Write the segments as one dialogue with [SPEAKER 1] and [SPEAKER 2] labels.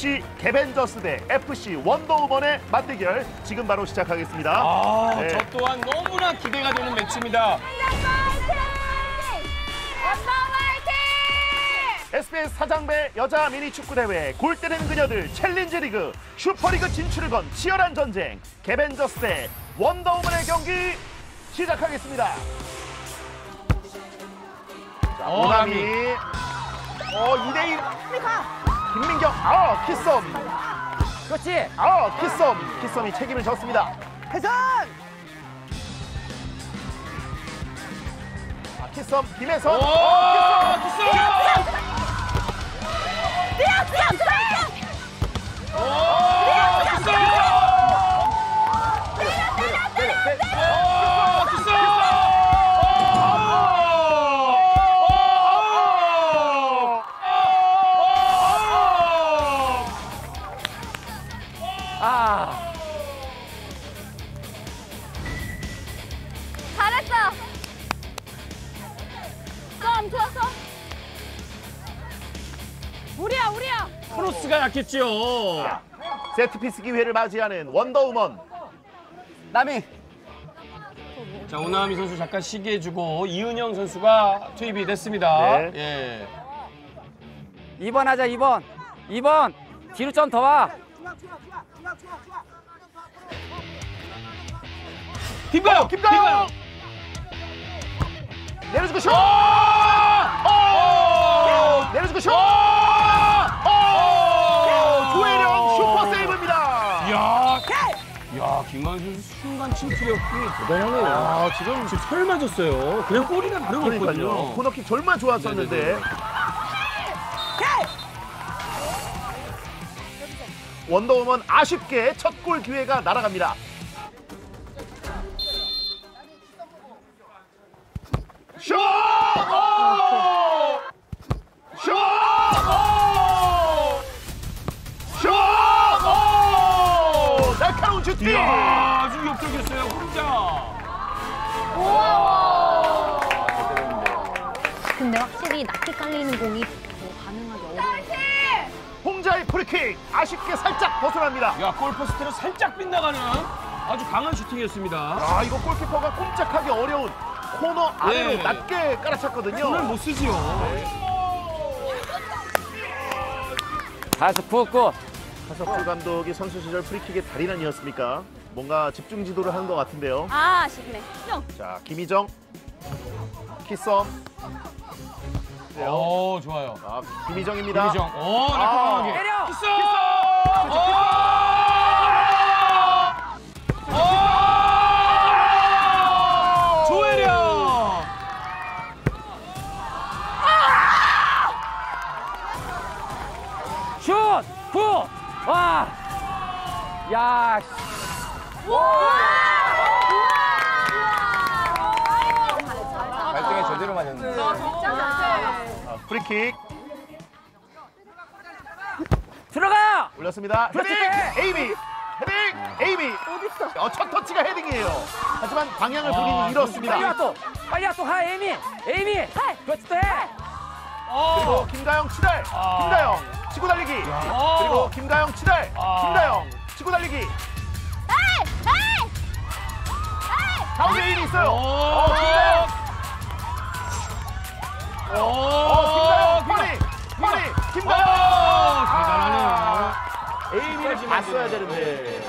[SPEAKER 1] FC 개벤저스 대 FC 원더우먼의 맞대결 지금 바로 시작하겠습니다.
[SPEAKER 2] 아,
[SPEAKER 1] 네.
[SPEAKER 2] 저 또한 너무나 기대가 되는 매치입니다.
[SPEAKER 1] SBS 사장배 여자 미니 축구 대회 골 때리는 그녀들 챌린지 리그 슈퍼리그 진출을 건 치열한 전쟁 개벤저스 대 원더우먼의 경기 시작하겠습니다. 자,
[SPEAKER 2] 어,
[SPEAKER 1] 오남이
[SPEAKER 2] 남이.
[SPEAKER 1] 어 2대1 김민경 아 키썸
[SPEAKER 3] 그렇지.
[SPEAKER 1] 아 키썸 키썸이 책임을 졌습니다.
[SPEAKER 3] 해선.
[SPEAKER 1] 아, 키썸 김혜선
[SPEAKER 2] 오,
[SPEAKER 1] 어, 키썸
[SPEAKER 2] 키스! 오, 키스!
[SPEAKER 1] 때려,
[SPEAKER 2] 약했죠.
[SPEAKER 1] 세트피스 기회를 맞이하는 원더우먼
[SPEAKER 3] 남이.
[SPEAKER 2] 자, 오나미 선수 잠깐 시기해주고 이은영 선수가 투입이 됐습니다.
[SPEAKER 1] 네.
[SPEAKER 2] 예.
[SPEAKER 3] 2번 하자 2번. 2번. 뒤로 좀 더 와.
[SPEAKER 2] 김가영!
[SPEAKER 1] 김가영 내려주고 슛
[SPEAKER 2] 오!
[SPEAKER 1] 내려주고 슛
[SPEAKER 2] 선수 순간 침투력이 대단하네요. 아, 지금 지금 설 맞았어요. 그냥 골이나. 다름없거든요.
[SPEAKER 1] 코너킥 정말 좋았었는데
[SPEAKER 2] 네네네.
[SPEAKER 1] 원더우먼 아쉽게 첫 골 기회가 날아갑니다.
[SPEAKER 4] 확실히 낮게 깔리는 공이 더 반응하기 어려워.
[SPEAKER 1] 홍자의 프리킥 아쉽게 살짝 벗어납니다.
[SPEAKER 2] 야, 골 포스트를 살짝 빗나가는 아주 강한 슈팅이었습니다.
[SPEAKER 1] 아 이거 골키퍼가 꼼짝하기 어려운 코너 아래로
[SPEAKER 2] 네.
[SPEAKER 1] 낮게 깔아찼거든요.
[SPEAKER 2] 손을 못 쓰지요.
[SPEAKER 3] 다섯 good good.
[SPEAKER 1] 하석주 감독이 선수 시절 프리킥의 달인 아니었습니까? 뭔가 집중 지도를 하는 것 같은데요.
[SPEAKER 4] 아, 아쉽네. 형.
[SPEAKER 1] 자 김희정 키썸. 그래요.
[SPEAKER 2] 오, 좋아요.
[SPEAKER 1] 아 김희정입니다.
[SPEAKER 2] 김희정. 오, 날카로하게.
[SPEAKER 3] 때려!
[SPEAKER 2] 키스! 오! 조혜령!
[SPEAKER 3] 슛! 굿! 와! 야, 씨.
[SPEAKER 4] 발등에 제대로 맞았네.
[SPEAKER 1] 아, 프리킥
[SPEAKER 3] 들어가!
[SPEAKER 1] 올렸습니다.
[SPEAKER 3] 그렇지.
[SPEAKER 1] 헤딩 에이미 헤딩 에이미. 어첫 터치가 헤딩이에요. 하지만 방향을 본인이
[SPEAKER 2] 아,
[SPEAKER 3] 빨리 와
[SPEAKER 1] 잃었습니다.
[SPEAKER 3] 또! 빨리 와 또 하, 에이미! 에이미! 그렇지 또 해!
[SPEAKER 1] 그리고 김가영 치달.
[SPEAKER 2] 아.
[SPEAKER 1] 김가영 치고 달리기.
[SPEAKER 2] 어.
[SPEAKER 1] 그리고 김가영 치달.
[SPEAKER 2] 아.
[SPEAKER 1] 김가영 치고 달리기.
[SPEAKER 4] 에이! 에이!
[SPEAKER 1] 가운데 일이 있어요.
[SPEAKER 2] 오!
[SPEAKER 1] 어, 김가영. 되는데.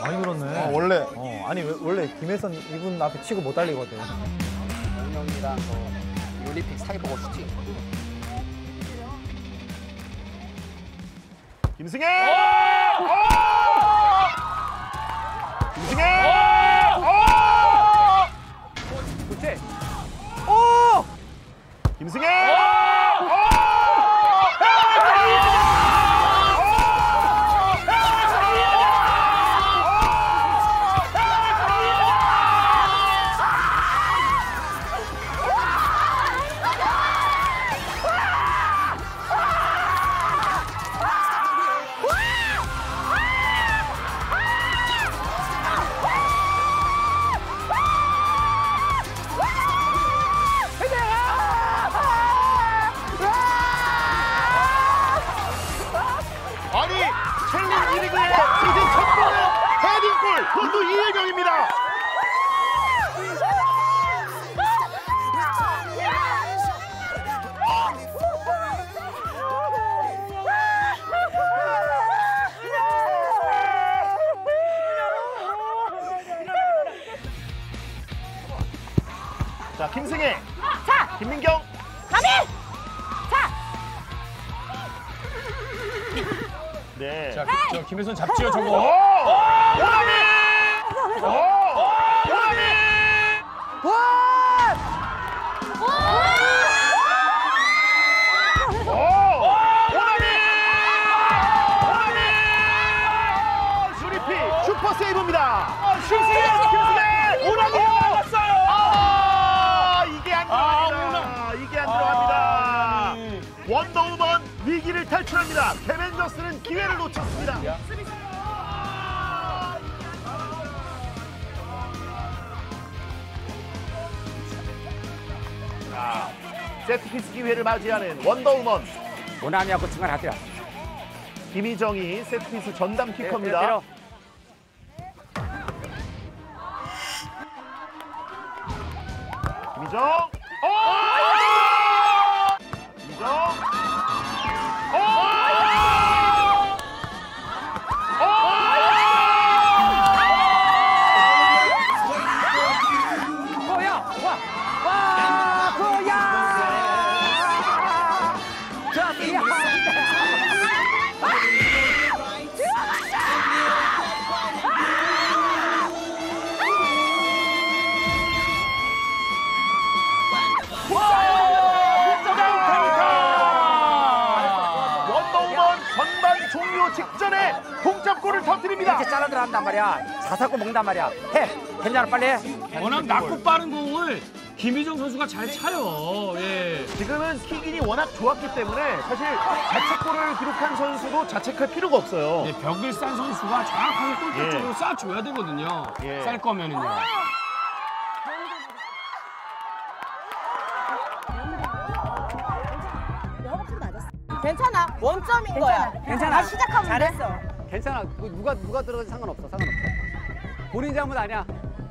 [SPEAKER 5] 많이 늘었네.
[SPEAKER 6] 어, 원래
[SPEAKER 5] 어, 아니 왜- 원래 김혜선 이분 앞에 치고 못 달리거든.
[SPEAKER 3] 운영이랑 뭐 올림픽 사기보고 슈팅.
[SPEAKER 1] 김승혜. 어! 김승혜. 자, 김승혜.
[SPEAKER 4] 자,
[SPEAKER 1] 김민경.
[SPEAKER 4] 가민! 자,
[SPEAKER 1] 네.
[SPEAKER 2] 자, 저 김혜선 잡지요
[SPEAKER 1] 오!
[SPEAKER 2] 저거.
[SPEAKER 1] 오나미! 오! 오나미! 오! 오나미! 오나미! 수리피 슈퍼 세이브입니다. 김승혜! 김승혜! 오나미 위기를 탈출합니다. 캐벤저스는 기회를 놓쳤습니다. 자, 세트피스 기회를 맞이하는 원더우먼
[SPEAKER 3] 오남이하고 중간 하더라.
[SPEAKER 1] 김희정이 세트피스 전담
[SPEAKER 3] 네,
[SPEAKER 1] 키커입니다. 김희정.
[SPEAKER 3] 이렇게 잘라 들어간단 말이야. 자사고 먹는단 말이야. 해. 괜찮아, 빨리 해.
[SPEAKER 2] 워낙 낮고 빠른 공을 김희정 선수가 잘 차요. 예.
[SPEAKER 1] 지금은 킥인이 워낙 좋았기 때문에 사실 자책골을 기록한 선수도 자책할 필요가 없어요.
[SPEAKER 2] 네, 벽을 싼 선수가 정확하게 골대
[SPEAKER 1] 예.
[SPEAKER 2] 쪽으로 쏴줘야 되거든요.
[SPEAKER 1] 예.
[SPEAKER 2] 쌀 거면은요.
[SPEAKER 6] 괜찮아. 원점인 거야.
[SPEAKER 4] 괜찮아.
[SPEAKER 6] 다시 시작하면
[SPEAKER 4] 잘했어.
[SPEAKER 3] 괜찮아. 누가 누가 들어가도 상관없어. 상관없어. 본인 잘못 아니야.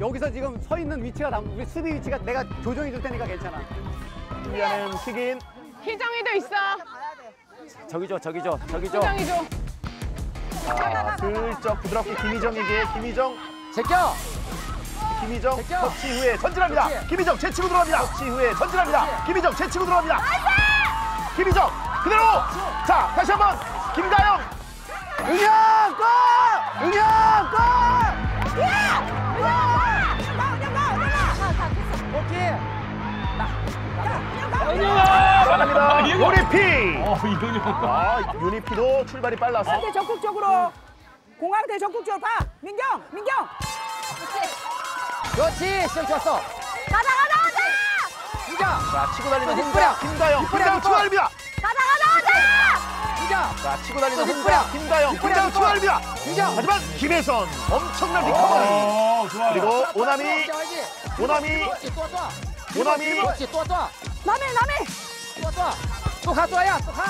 [SPEAKER 3] 여기서 지금 서 있는 위치가 다 우리 수비 위치가 내가 조정해 줄 테니까 괜찮아.
[SPEAKER 1] 준비하는 킥인.
[SPEAKER 6] 희정이도 있어.
[SPEAKER 3] 저기 줘, 저기 줘, 저기 줘.
[SPEAKER 6] 희정이도.
[SPEAKER 1] 자, 슬쩍 부드럽게 김희정에게 김희정
[SPEAKER 3] 제껴.
[SPEAKER 1] 김희정
[SPEAKER 3] 제껴.
[SPEAKER 1] 터치 후에 전진합니다.
[SPEAKER 3] 그렇지.
[SPEAKER 1] 김희정 제치고 들어갑니다. 터치 후에 전진합니다. 김희정 제치고 들어갑니다. 김희정 그대로. 자 다시 한번 김가영.
[SPEAKER 3] 은영 골! 은영 골! 오케이.
[SPEAKER 1] 나갑니다.
[SPEAKER 2] 이거.
[SPEAKER 1] 유니피.
[SPEAKER 2] 어, 이거요.
[SPEAKER 1] 아 유니피도 출발이 빨랐어.
[SPEAKER 6] 대 적극적으로. 공항대 적극적으로 봐. 민경, 민경.
[SPEAKER 3] 그렇지. 시작 좋았어.
[SPEAKER 4] 가자, 가자, 가자!
[SPEAKER 3] 시작.
[SPEAKER 1] 자 치고 달리는. 치고 달립니다.
[SPEAKER 4] 가자, 가자,
[SPEAKER 3] 시작.
[SPEAKER 1] 자 치고 달리는
[SPEAKER 3] 또
[SPEAKER 1] 홍자.
[SPEAKER 3] 뒷부야,
[SPEAKER 1] 김가영 치고. 달립니다.
[SPEAKER 3] 시작.
[SPEAKER 1] 하지만 김혜선 엄청난 리커버리. 그리고
[SPEAKER 3] 그렇지. 또 쏴.
[SPEAKER 6] 남해, 남해.
[SPEAKER 3] 또 가, 또 야, 또 가.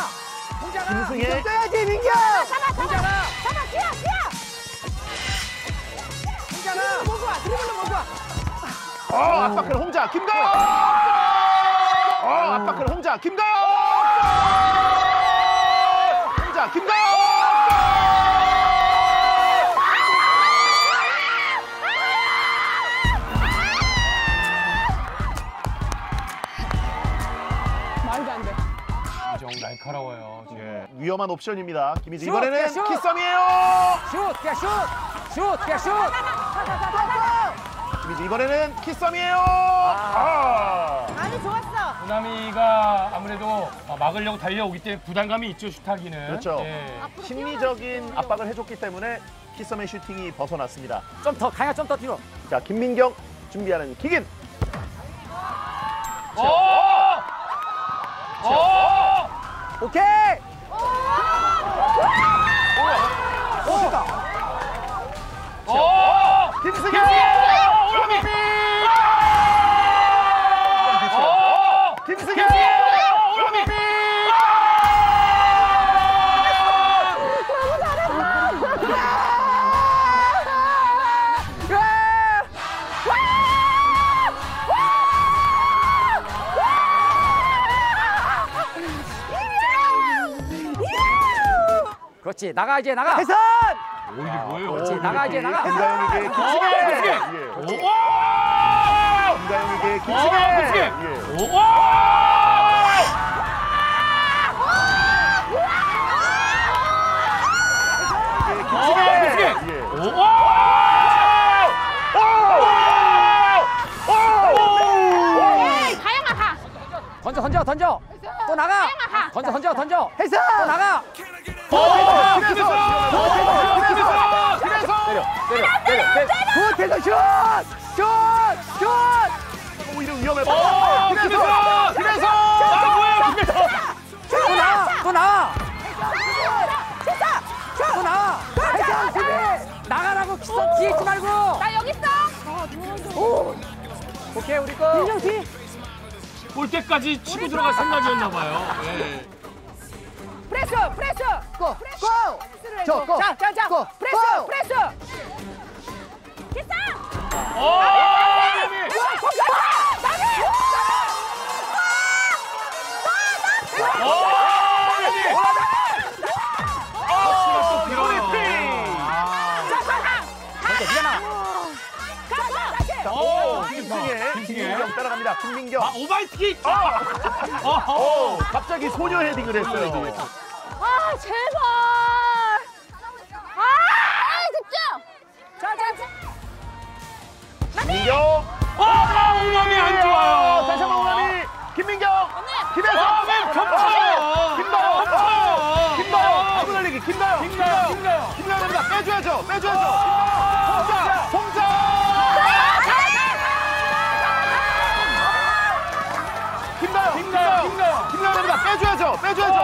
[SPEAKER 3] 홍자가.
[SPEAKER 1] 김승혜.
[SPEAKER 3] 떠야지, 민경.
[SPEAKER 4] 잡아, 잡아!
[SPEAKER 3] 홍자가.
[SPEAKER 4] 잡아, 뛰어, 뛰어!
[SPEAKER 3] 홍자가.
[SPEAKER 6] 몰고 와. 드리블로 몰고 와.
[SPEAKER 1] 어, 압박을 홍자 김가영. 어, 압박을 홍자 김가영.
[SPEAKER 2] 날카로워요. 지금.
[SPEAKER 1] 예, 위험한 옵션입니다. 김희지
[SPEAKER 3] 슛,
[SPEAKER 1] 이번에는
[SPEAKER 3] 슛.
[SPEAKER 1] 키썸이에요.
[SPEAKER 3] 슛, 그냥 슛. 슛, 그냥 슛.
[SPEAKER 1] 김희지 이번에는 키썸이에요. 아.
[SPEAKER 6] 아니, 좋았어.
[SPEAKER 2] 호남이가 아무래도 어, 막으려고 달려오기 때문에 부담감이 있죠, 슈타기는.
[SPEAKER 1] 그렇죠.
[SPEAKER 2] 예.
[SPEAKER 1] 심리적인 압박을 해줬기 때문에 키썸의 슈팅이 벗어났습니다.
[SPEAKER 3] 좀 더, 가야 좀 더 뒤로.
[SPEAKER 1] 자 김민경 준비하는 킥인.
[SPEAKER 2] 어! 어!
[SPEAKER 3] 오케이. 오, 좋다.
[SPEAKER 2] 어!
[SPEAKER 1] 김승현.
[SPEAKER 3] 그렇지. 나가 이제 나가. 해선
[SPEAKER 2] 오 이게 뭐예요?
[SPEAKER 3] 그렇지. 나가 이제 나가.
[SPEAKER 1] 김가영에게 김치게.
[SPEAKER 2] 오!
[SPEAKER 1] 김치게.
[SPEAKER 2] 김치게!
[SPEAKER 3] 던져 던져 던져. 또 나가.
[SPEAKER 4] 가.
[SPEAKER 3] 던져 던져 던져. 혜선 또 나가
[SPEAKER 2] 오!
[SPEAKER 1] 김혜선!
[SPEAKER 2] 김혜선! 김혜선!
[SPEAKER 1] 김혜선!
[SPEAKER 3] 때려 때려 때려 good 혜선 슛 슛 슛
[SPEAKER 1] 오히려 위험해.
[SPEAKER 2] 오! 김혜선!
[SPEAKER 1] 김혜선!
[SPEAKER 2] 아 뭐야 김혜선!
[SPEAKER 3] 또 나와 또 나와 또 나와 혜선 수비 나가라고 뒤에 있지 말고
[SPEAKER 4] 나 여기 있어.
[SPEAKER 3] 오케이 우리 거 민정 뒤
[SPEAKER 2] 볼 때까지 치고 들어갈 생각이었나 봐요. 예.
[SPEAKER 6] press press go!
[SPEAKER 3] 저, go!
[SPEAKER 6] 자자자
[SPEAKER 2] go!
[SPEAKER 1] press go! press 따라갑니다. 김민경.
[SPEAKER 2] 아 오바이트킥!
[SPEAKER 1] 오,
[SPEAKER 2] 어허.
[SPEAKER 1] 갑자기 소녀 헤딩을 했어요.
[SPEAKER 4] 아 제발. 아?
[SPEAKER 1] 김다영.
[SPEAKER 2] 겹쳐요.
[SPEAKER 1] 김다영. 타고 달리기. 김다영.
[SPEAKER 2] 김다영. 김다영.
[SPEAKER 1] 김다영입니다. 빼줘야죠. 빼줘야죠. 홍자. 홍자. 김다영.
[SPEAKER 2] 김다영. 김다영.
[SPEAKER 1] 김다영입니다. 빼줘야죠. 빼줘야죠. 김다영.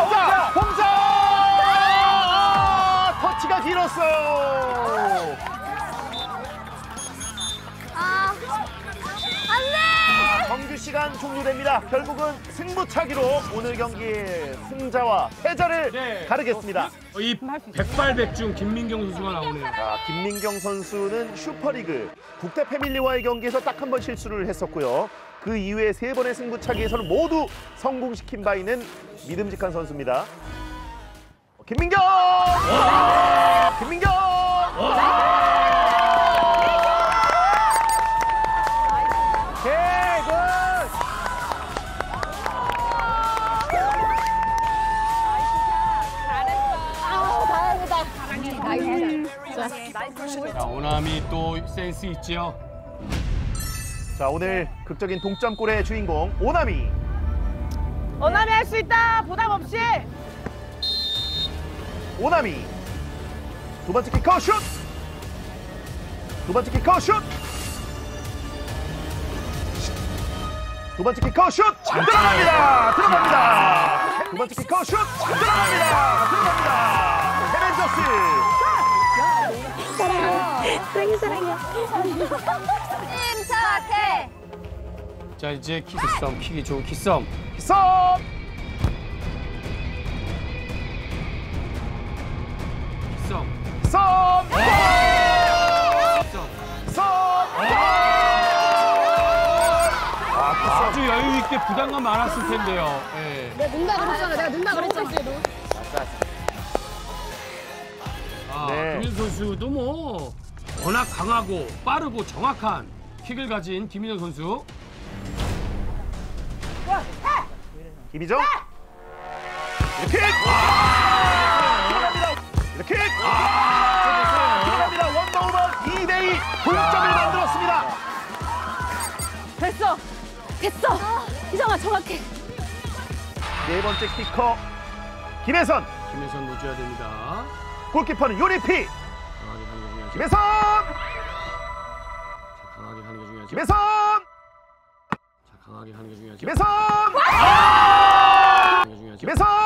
[SPEAKER 1] 홍자. 홍자. 터치가 길었어요. 시간 종료됩니다. 결국은 승부차기로 오늘 경기의 승자와 패자를
[SPEAKER 2] 네.
[SPEAKER 1] 가르겠습니다.
[SPEAKER 2] 어, 이 백발백중 김민경 선수가 나오네요.
[SPEAKER 1] 자, 김민경 선수는 슈퍼리그 국대 패밀리와의 경기에서 딱 한 번 실수를 했었고요. 그 이후에 세 번의 승부차기에서는 모두 성공시킨 바 있는 믿음직한 선수입니다. 김민경! 김민경!
[SPEAKER 2] 자, 오나미 또 센스 있지요.
[SPEAKER 1] 자, 오늘 극적인 동점골의 주인공 오나미.
[SPEAKER 6] 오나미 할 수 있다 부담 없이
[SPEAKER 1] 오나미. 두 번째 키커 슛! 두 번째 키커 슛! 두 번째 키커 슛! 들어갑니다! 들어갑니다! 두 번째 키커 슛! 들어갑니다! 들어갑니다! 개벤저스!
[SPEAKER 4] 침착해.
[SPEAKER 2] 자, 이제 키스썸, 킥이 좋은 키썸.
[SPEAKER 1] 썸!
[SPEAKER 2] 키썸.
[SPEAKER 1] 썸!
[SPEAKER 2] 키썸.
[SPEAKER 1] 썸!
[SPEAKER 2] 아주 여유 있게 부담감 많았을 텐데요. 예.
[SPEAKER 4] 내가 는다 그랬잖아. 내가 는다 그랬잖아.
[SPEAKER 2] 아,
[SPEAKER 1] 네.
[SPEAKER 2] 김민수 선수도 뭐 워낙 강하고 빠르고 정확한 킥을 가진 김민현 선수.
[SPEAKER 1] 김희정 이렇게 들어갑니다 이렇게 들어갑니다 원더우먼 2대2 동점을 만들었습니다
[SPEAKER 6] 됐어
[SPEAKER 4] 됐어. 희정아 정확해.
[SPEAKER 1] 네 번째 키커 김혜선
[SPEAKER 2] 김혜선 놓쳐야 됩니다.
[SPEAKER 1] 골키퍼는 요리피. 김혜선. 김혜선. 김혜선. 김혜선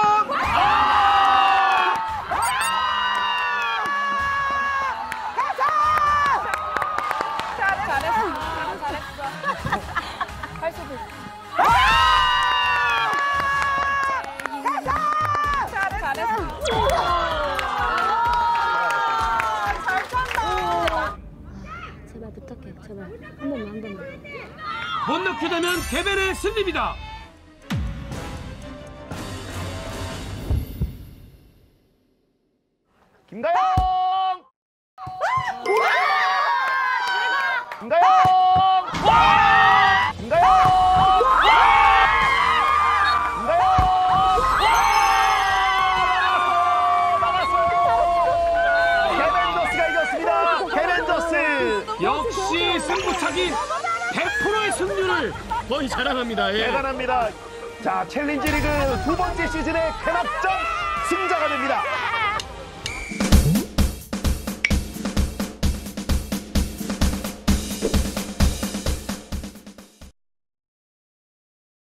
[SPEAKER 2] 못 넣게 되면 개벤의 승리입니다. 대단합니다. 예.
[SPEAKER 1] 대단합니다. 자, 챌린지 리그 두 번째 시즌의 캐납전 승자가 됩니다.